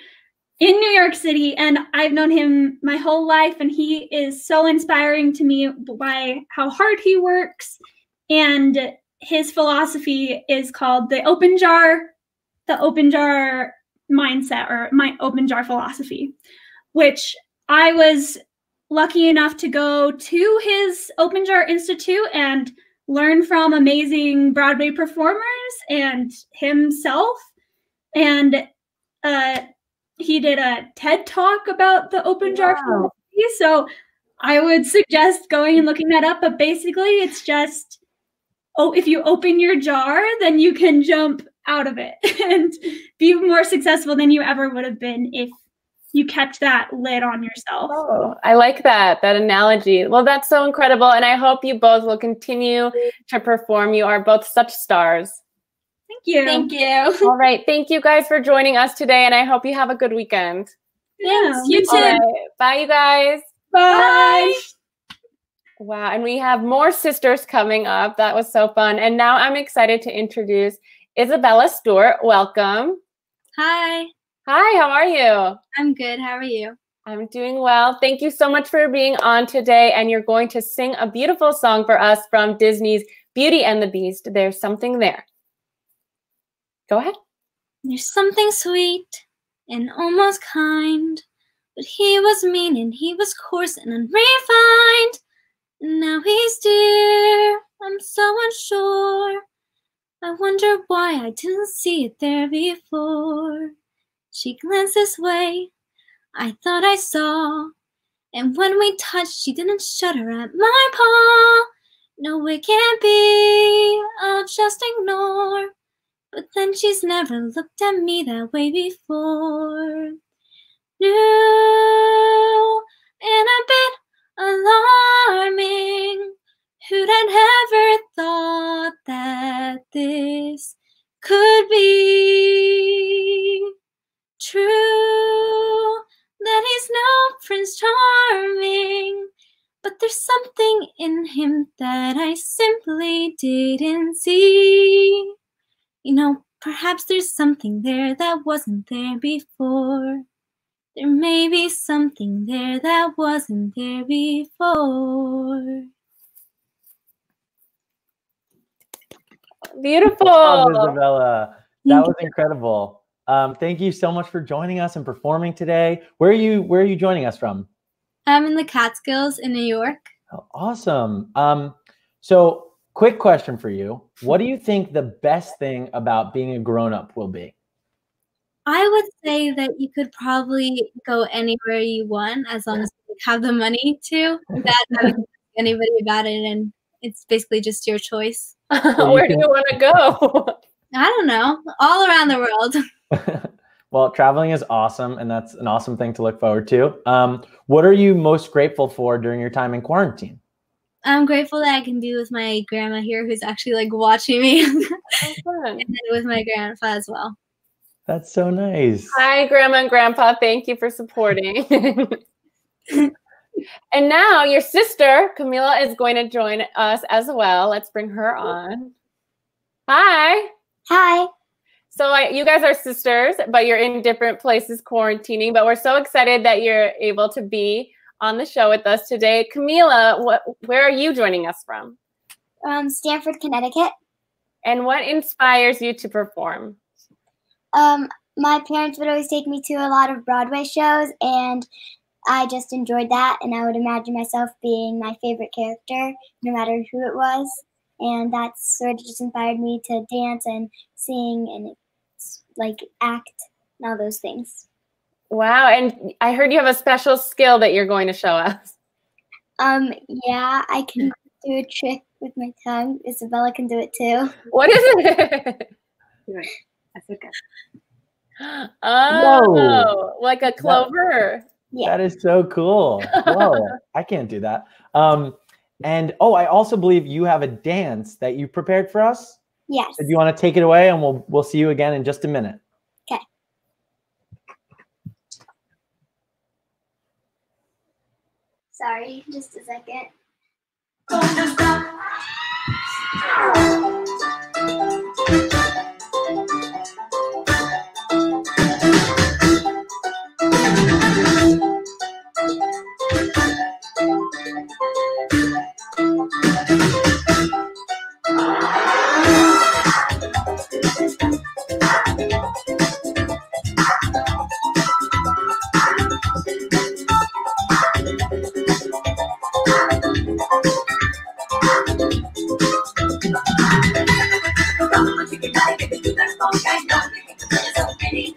in New York City. And I've known him my whole life, and he is so inspiring to me by how hard he works. And his philosophy is called the open jar, the open jar mindset or my open jar philosophy, which I was lucky enough to go to his Open Jar Institute and learn from amazing Broadway performers and himself. And uh, he did a TED talk about the Open Jar Wow. philosophy. So I would suggest going and looking that up. But basically, it's just oh, if you open your jar, then you can jump out of it and be more successful than you ever would have been if you kept that lid on yourself. Oh, I like that that analogy. Well, that's so incredible, and I hope you both will continue to perform. You are both such stars. Thank you. Thank you. All right, thank you guys for joining us today, and I hope you have a good weekend. Yeah. Thanks. You too. All right, bye, you guys. Bye. Wow, and we have more sisters coming up. That was so fun. And now I'm excited to introduce Isabella Stewart. Welcome. Hi, Hi, how are you? I'm good. How are you? I'm doing well. Thank you so much for being on today. And you're going to sing a beautiful song for us from Disney's Beauty and the Beast. There's something there. Go ahead. There's something sweet and almost kind, but he was mean and he was coarse and unrefined. Now he's dear. I'm so unsure. I wonder why I didn't see it there before. She glanced this way. I thought I saw. And when we touched, she didn't shudder at my paw. No, it can't be. I'll just ignore. But then she's never looked at me that way before. New and a bit alarming. Who'd have ever thought that this could be true? That he's no Prince Charming, but there's something in him that I simply didn't see. You know, perhaps there's something there that wasn't there before. There may be something there that wasn't there before. Beautiful. Love Isabella. That was incredible. Um, thank you so much for joining us and performing today. Where are you? Where are you joining us from? I'm in the Catskills in New York. Oh, awesome. Um, so, quick question for you: What do you think the best thing about being a grown-up will be? I would say that you could probably go anywhere you want as long as you have the money to. That I would anybody about it, and it's basically just your choice. Where do you want to go? I don't know, all around the world. well, traveling is awesome, and that's an awesome thing to look forward to. Um, what are you most grateful for during your time in quarantine? I'm grateful that I can be with my grandma here, who's actually like watching me, and Oh, then with my grandpa as well. That's so nice. Hi, Grandma and Grandpa. Thank you for supporting. and now your sister, Camila, is going to join us as well. Let's bring her on. Hi. Hi. So I, you guys are sisters, but you're in different places quarantining. But we're so excited that you're able to be on the show with us today. Camila, what, where are you joining us from? Um, Stamford, Connecticut. And what inspires you to perform? Um, my parents would always take me to a lot of Broadway shows, and I just enjoyed that. And I would imagine myself being my favorite character, no matter who it was. and that sort of just inspired me to dance and sing and like act and all those things. Wow. And I heard you have a special skill that you're going to show us. Um, yeah, I can do a trick with my tongue. Isabella can do it too. What is it? That's okay. Oh, like a clover. Yeah. That is so cool. Whoa, I can't do that. Um, and oh, I also believe you have a dance that you prepared for us. Yes. So do you want to take it away, and we'll we'll see you again in just a minute. Okay. Sorry, just a second.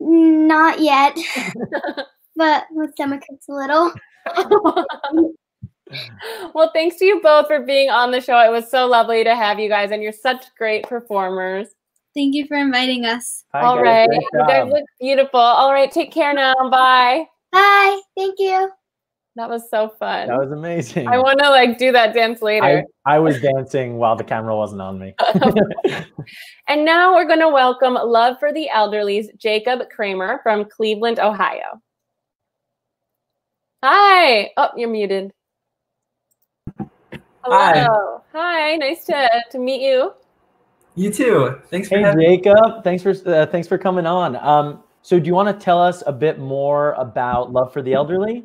you. Not yet, but my stomach hurts a little. well, thanks to you both for being on the show. It was so lovely to have you guys, and you're such great performers. Thank you for inviting us. Hi, All guys. right. You guys look beautiful. All right. Take care now. Bye. Bye. Thank you. That was so fun. That was amazing. I want to like do that dance later. I was dancing while the camera wasn't on me. and now we're going to welcome Love for the Elderly's Jacob Cramer from Cleveland, Ohio. Hi. Oh, you're muted. Hi. Hello. Hi. Nice to, to meet you. You too. Thanks for hey, having Jacob. Thanks for uh, thanks for coming on. Um, so, do you want to tell us a bit more about Love for the Elderly?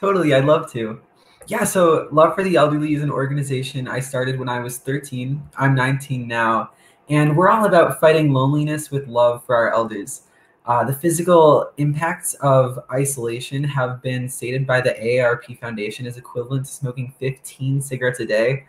Totally, I'd love to. Yeah, so Love for the Elderly is an organization I started when I was 13. I'm 19 now, and we're all about fighting loneliness with love for our elders. Uh, the physical impacts of isolation have been stated by the AARP Foundation as equivalent to smoking 15 cigarettes a day.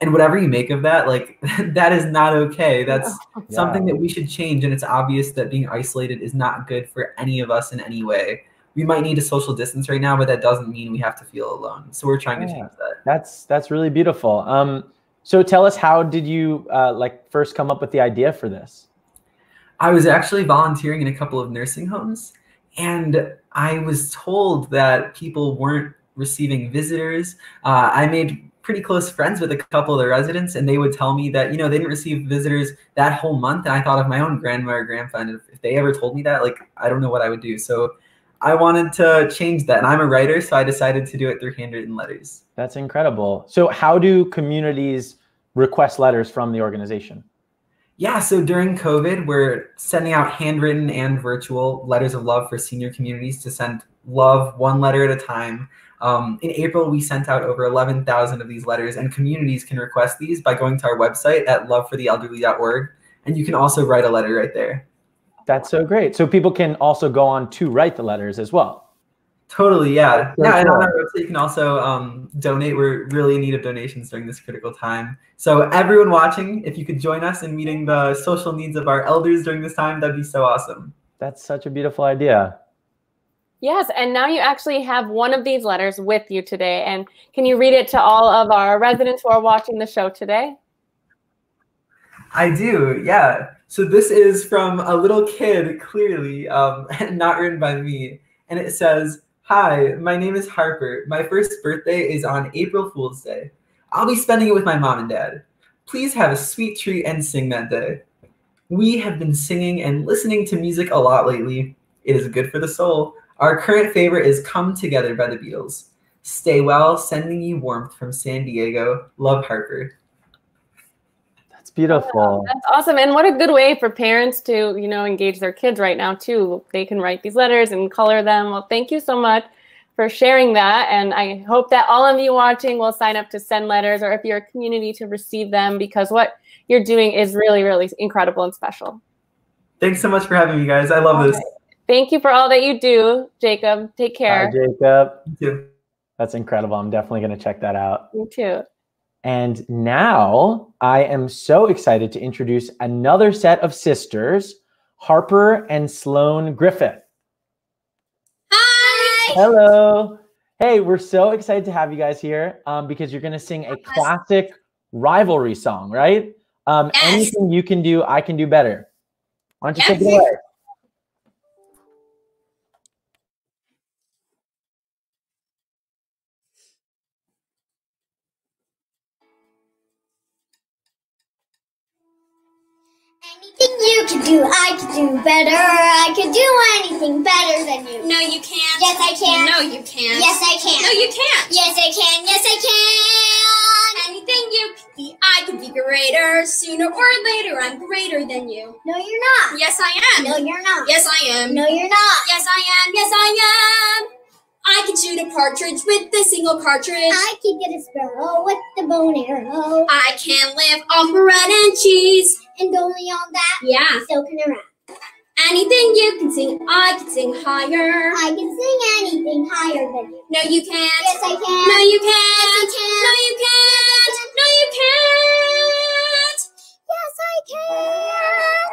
And whatever you make of that, like that is not okay. That's something that we should change. And it's obvious that being isolated is not good for any of us in any way. We might need a social distance right now, but that doesn't mean we have to feel alone. So we're trying to change that. That's that's really beautiful. Um, so tell us how did you uh, like first come up with the idea for this? I was actually volunteering in a couple of nursing homes, and I was told that people weren't receiving visitors. Uh, I made pretty close friends with a couple of the residents, and they would tell me that you know they didn't receive visitors that whole month. And I thought of my own grandma or grandpa, and if, if they ever told me that, like I don't know what I would do. So I wanted to change that, and I'm a writer, so I decided to do it through handwritten letters. That's incredible. So, how do communities request letters from the organization? Yeah, so during COVID, we're sending out handwritten and virtual letters of love for senior communities to send love one letter at a time. Um, in April, we sent out over 11,000 of these letters, and communities can request these by going to our website at lovefortheelderly.org. And you can also write a letter right there. That's so great. So people can also go on to write the letters as well. Totally, yeah. Very Yeah, and on our website, you can also um, donate. We're really in need of donations during this critical time. So, everyone watching, if you could join us in meeting the social needs of our elders during this time, that'd be so awesome. That's such a beautiful idea. Yes, and now you actually have one of these letters with you today. And can you read it to all of our residents who are watching the show today? I do, yeah. So this is from a little kid, clearly, um, not written by me. And it says, Hi, my name is Harper. My first birthday is on April Fool's Day. I'll be spending it with my mom and dad. Please have a sweet treat and sing that day. We have been singing and listening to music a lot lately. It is good for the soul. Our current favorite is Come Together by the Beatles. Stay well, sending you warmth from San Diego. Love Harper. Beautiful. That's awesome. And what a good way for parents to, you know, engage their kids right now too. They can write these letters and color them. Well, thank you so much for sharing that. And I hope that all of you watching will sign up to send letters or if you're a community to receive them because what you're doing is really, really incredible and special. Thanks so much for having me, guys. I love this. Thank you for all that you do, Jacob. Take care. Hi, Jacob. You too. That's incredible. I'm definitely going to check that out. Me too. And now I am so excited to introduce another set of sisters, Harper and Sloane Griffith. Hi. Hello. Hey, we're so excited to have you guys here um, because you're going to sing a classic rivalry song, right? Um, Yes. Anything you can do, I can do better. Why don't you take it Yes. away? Do, I can do better. I can do anything better than you. No, you can't. Yes, I can. No, you can't. Yes, I can. No, you can't. Yes, I can. Yes, I can. Anything you can be, I can be greater. Sooner or later, I'm greater than you. No, you're not. Yes, I am. No, you're not. Yes, I am. No, you're not. Yes, I am. Yes, I am. I can shoot a partridge with a single cartridge. I can get a sparrow with the bow and arrow. I can live on bread and cheese. And only on that? Yeah. So can a rat. Anything you can sing, I can sing higher. I can sing anything higher than you. No, you can't. Yes, I can. No, you can't. Yes, I can. No, you can't. No, you can't. Yes, I can.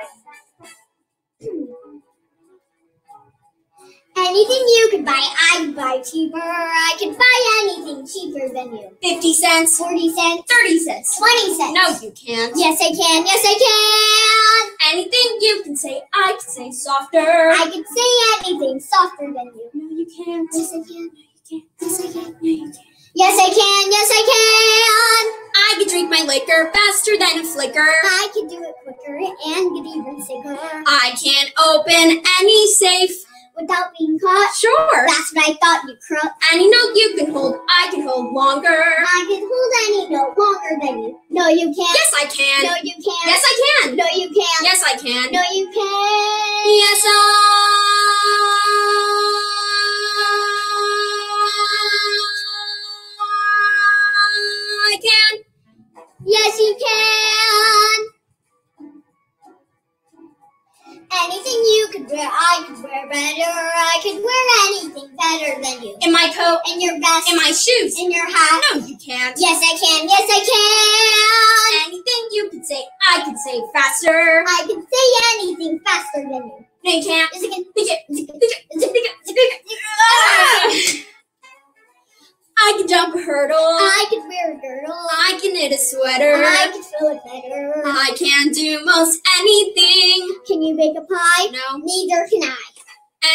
Anything you could buy, I could buy cheaper. I could buy anything cheaper than you. 50 cents. 40 cents. 30 cents. 20 cents. No, you can't. Yes, I can. Yes, I can. Anything you can say, I can say softer. I can say anything softer than you. No, you can't. Yes, I can. No, you can't. Yes, I can. No, you can't. Yes, I can. Yes, I can. I can drink my liquor faster than a flicker. I can do it quicker and get even sicker. I can't open any safe without being caught. Sure. That's what I thought, you crook. Any note you can hold, I can hold longer. I can hold any note longer than you. No, you can't. Yes, I can. No, you can't. Yes, I can. No, you can't. Yes, I can. No, you can't. Yes, I can. Yes, you can. Anything you could wear, I could wear better. I could wear anything better than you. In my coat, in your vest, in my shoes, in your hat. No, you can't. Yes, I can. Yes, I can. Anything you could say, I could say faster. I can say anything faster than you. No, you can't. Yes, I can. I can jump a hurdle. I can wear a girdle. I can knit a sweater. I can sew it better. I can do most anything. Can you bake a pie? No. Neither can I.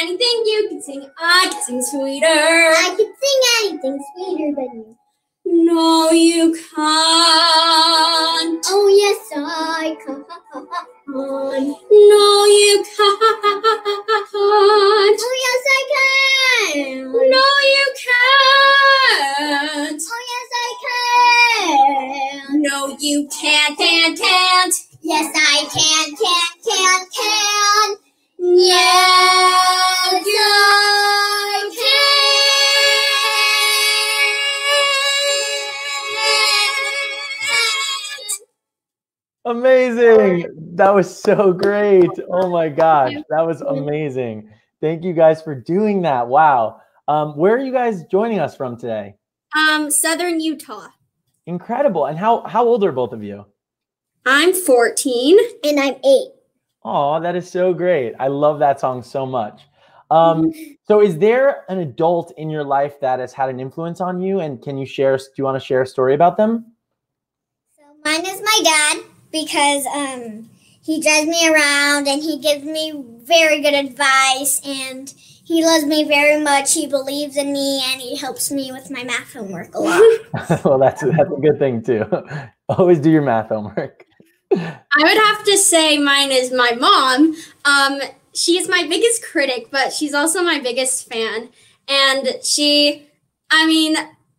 Anything you can sing, I can sing sweeter. I can sing anything sweeter than you. No, you can't. Oh, yes, I can. No, you can't. Oh, yes, I can. No, so great. Oh my gosh. That was amazing. Thank you guys for doing that. Wow. Um, where are you guys joining us from today? Um, Southern Utah. Incredible. And how how old are both of you? I'm 14 and I'm 8. Oh, that is so great. I love that song so much. Um, so is there an adult in your life that has had an influence on you? And can you share, do you want to share a story about them? So mine is my dad because um, he drives me around and he gives me very good advice and he loves me very much. He believes in me and he helps me with my math homework a lot. well, that's, that's a good thing too. Always do your math homework. I would have to say mine is my mom. Um, she is my biggest critic, but she's also my biggest fan. And she, I mean,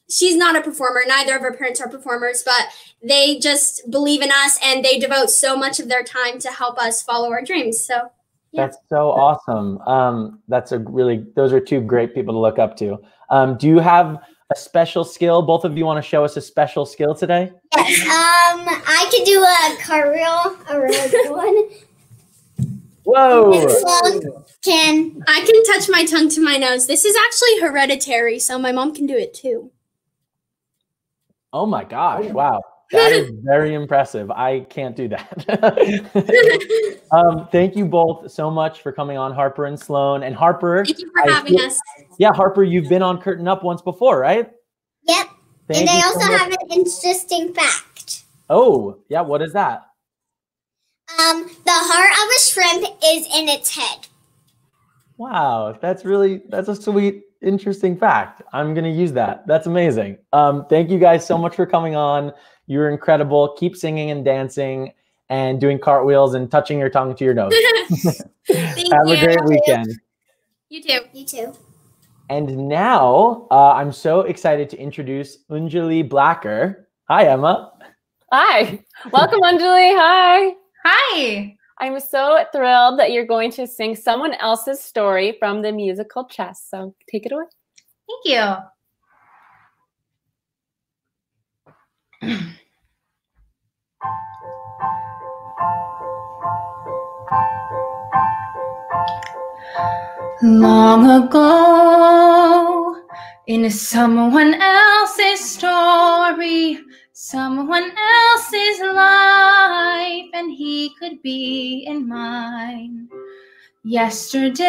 she's not a performer. Neither of her parents are performers, but they just believe in us and they devote so much of their time to help us follow our dreams. So Yeah. That's so awesome. Um, that's a really, those are two great people to look up to. Um, do you have a special skill? Both of you want to show us a special skill today? Yes. Um, I can do a cartwheel, a really good one. Whoa. Can. I can touch my tongue to my nose. This is actually hereditary, so my mom can do it too. Oh my gosh. Wow. That is very impressive. I can't do that. um, thank you both so much for coming on, Harper and Sloane. And Harper, Thank you for I having feel- us. yeah, Harper, you've been on Curtain Up once before, right? Yep. Thank and I you so also have an interesting fact. Oh, yeah. What is that? Um, the heart of a shrimp is in its head. Wow, that's really that's a sweet, interesting fact. I'm gonna use that. That's amazing. Um, thank you guys so much for coming on. You're incredible. Keep singing and dancing and doing cartwheels and touching your tongue to your nose. Thank Have you. a great weekend. You too. You too. And now uh, I'm so excited to introduce Anjali Blacker. Hi, Emma. Hi. Welcome, Anjali. Hi. Hi. I'm so thrilled that you're going to sing someone else's story from the musical Chess. So take it away. Thank you. Long ago, in someone else's story, someone else's life, and he could be in mine. Yesterday,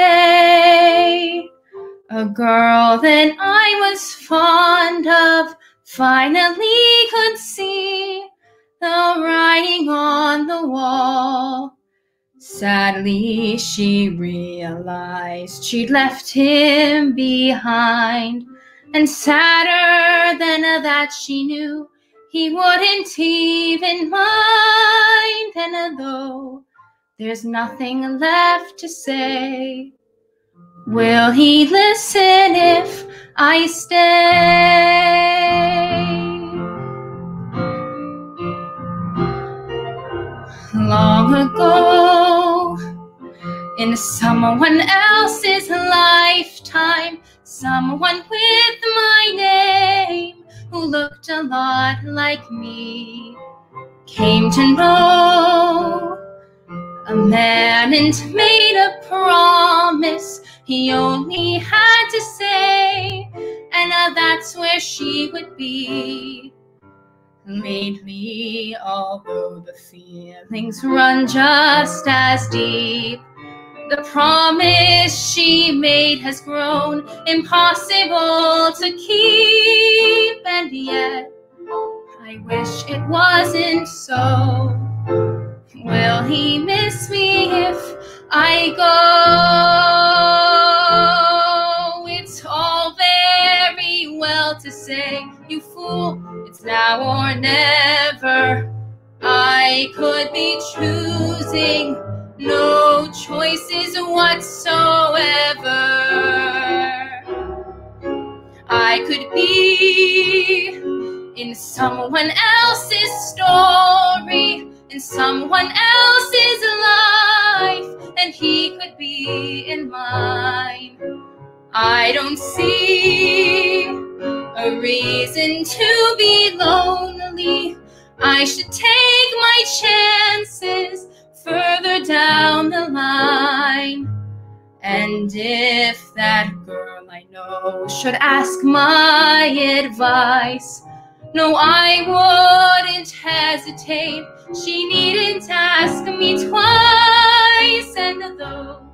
a girl that I was fond of finally could see the writing on the wall. Sadly, she realized she'd left him behind. And sadder than that, she knew he wouldn't even mind. And though there's nothing left to say, will he listen if I stay? long ago in someone else's lifetime, someone with my name who looked a lot like me came to know a man and made a promise he only had to say, and now that's where she would be. Lately, although the feelings run just as deep, the promise she made has grown impossible to keep, and yet I wish it wasn't so. Will he miss me if I go? It's all very well to say, you fool, it's now or never. I could be choosing no choices whatsoever. I could be in someone else's story, in someone else's life, and he could be in mine. I don't see a reason to be lonely. I should take my chances further down the line. And if that girl I know should ask my advice, no, I wouldn't hesitate. She needn't ask me twice. And though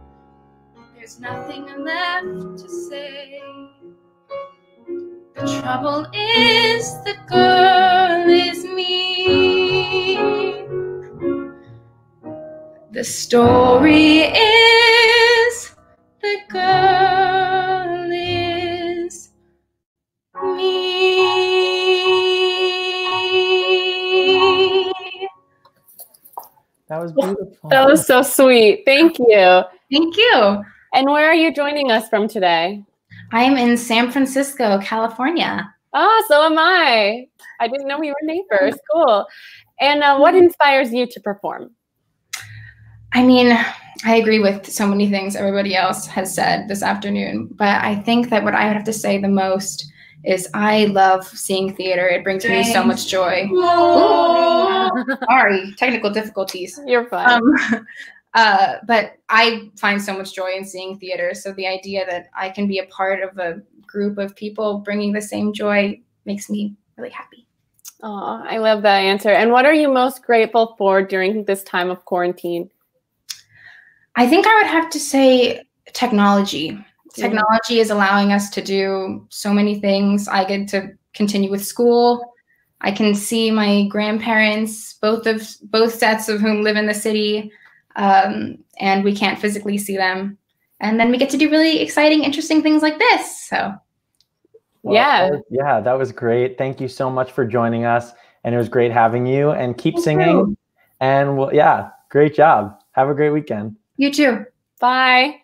there's nothing left to say, the trouble is the girl is me. The story is the girl is me. That was beautiful. That was so sweet. Thank you. Thank you. And where are you joining us from today? I am in San Francisco, California. Oh, so am I. I didn't know we were neighbors. Cool. And uh, what inspires you to perform? I mean, I agree with so many things everybody else has said this afternoon, but I think that what I would have to say the most is I love seeing theater. It brings me so much joy. Whoa. Sorry, technical difficulties. You're fine. Um, uh, but I find so much joy in seeing theater. So the idea that I can be a part of a group of people bringing the same joy makes me really happy. Oh, I love that answer. And what are you most grateful for during this time of quarantine? I think I would have to say technology. Technology is allowing us to do so many things. I get to continue with school. I can see my grandparents, both of both sets of whom live in the city, um, and we can't physically see them. And then we get to do really exciting, interesting things like this. So Well, that was- yeah, that was great. Thank you so much for joining us. And it was great having you. And keep Thank singing. you. And well, yeah, great job. Have a great weekend. You too. Bye.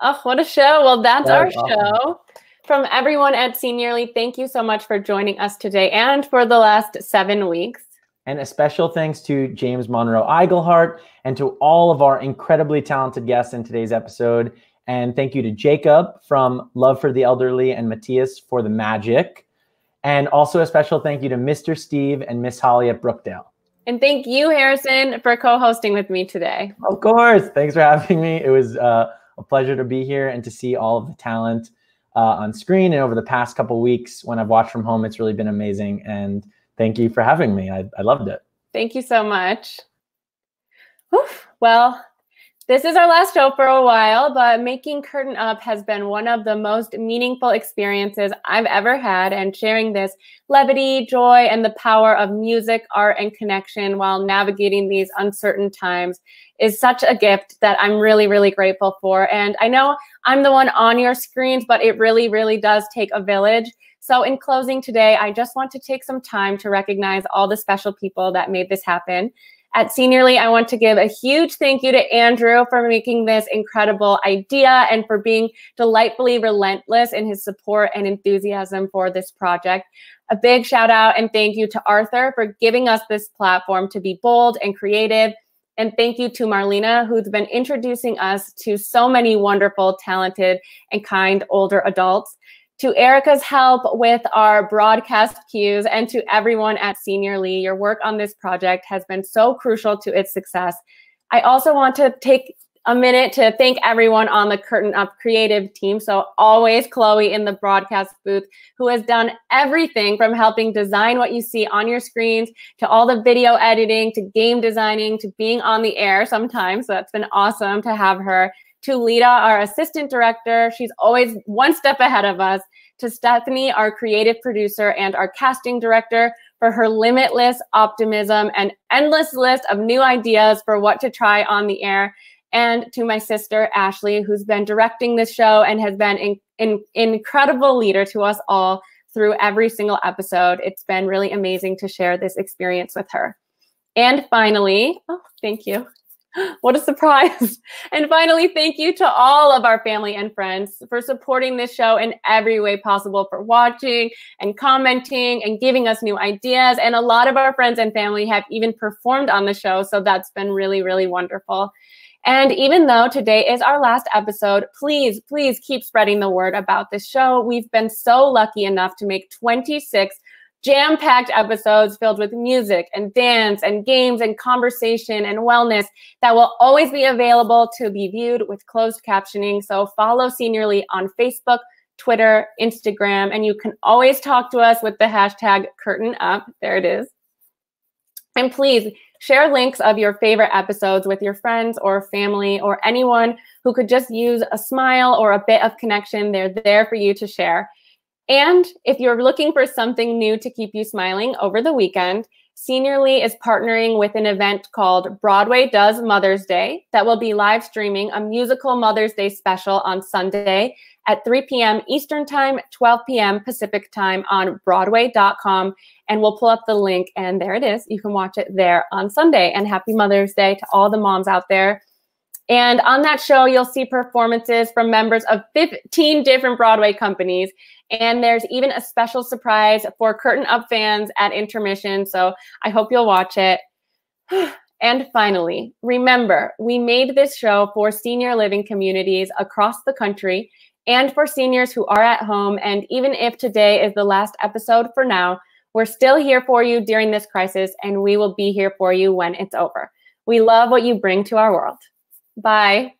Oh, what a show. Well, that's That our awesome. show. From everyone at Seniorly, thank you so much for joining us today and for the last seven weeks. And a special thanks to James Monroe Iglehart and to all of our incredibly talented guests in today's episode. And thank you to Jacob from Love for the Elderly and Matias for the magic. And also a special thank you to Mr. Steve and Miss Holly at Brookdale. And thank you, Harrison, for co hosting with me today. Of course. Thanks for having me. It was uh, a pleasure to be here and to see all of the talent uh, on screen. And over the past couple weeks, when I've watched from home, it's really been amazing. And thank you for having me. I, I loved it. Thank you so much. Oof. Well, this is our last show for a while, but making Curtain Up has been one of the most meaningful experiences I've ever had, and sharing this levity, joy, and the power of music, art, and connection while navigating these uncertain times is such a gift that I'm really, really grateful for. And I know I'm the one on your screens, but it really, really does take a village. So, in closing today, I just want to take some time to recognize all the special people that made this happen. At Seniorly, I want to give a huge thank you to Andrew for making this incredible idea and for being delightfully relentless in his support and enthusiasm for this project. A big shout out and thank you to Arthur for giving us this platform to be bold and creative. And thank you to Marlena, who's been introducing us to so many wonderful, talented, and kind older adults to Erica's help with our broadcast cues, and to everyone at Seniorly. Your work on this project has been so crucial to its success. I also want to take a minute to thank everyone on the Curtain Up creative team. So, always Chloe in the broadcast booth, who has done everything from helping design what you see on your screens to all the video editing to game designing to being on the air sometimes. So, it's been awesome to have her to Lita, our assistant director. She's always one step ahead of us. To Stephanie, our creative producer and our casting director, for her limitless optimism and endless list of new ideas for what to try on the air. And to my sister, Ashley, who's been directing this show and has been an in, incredible leader to us all through every single episode. It's been really amazing to share this experience with her. And finally, oh, thank you. What a surprise. And finally, thank you to all of our family and friends for supporting this show in every way possible, for watching and commenting and giving us new ideas. And a lot of our friends and family have even performed on the show. So that's been really, really wonderful. And even though today is our last episode, please, please keep spreading the word about this show. We've been so lucky enough to make 26 jam packed episodes filled with music and dance and games and conversation and wellness that will always be available to be viewed with closed captioning. So follow Seniorly on Facebook, Twitter, Instagram, and you can always talk to us with the hashtag curtain up. There it is. And please share links of your favorite episodes with your friends or family or anyone who could just use a smile or a bit of connection. They're there for you to share. And if you're looking for something new to keep you smiling over the weekend, Seniorly is partnering with an event called Broadway Does Mother's Day that will be live streaming a musical Mother's Day special on Sunday at 3 p.m. Eastern Time, 12 p.m. Pacific Time on Broadway.com. And we'll pull up the link, and there it is. You can watch it there on Sunday. And happy Mother's Day to all the moms out there. And on that show, you'll see performances from members of 15 different Broadway companies. And there's even a special surprise for Curtain Up fans at intermission. So I hope you'll watch it. And finally, remember, we made this show for senior living communities across the country and for seniors who are at home. And even if today is the last episode for now, we're still here for you during this crisis, and we will be here for you when it's over. We love what you bring to our world. Bye.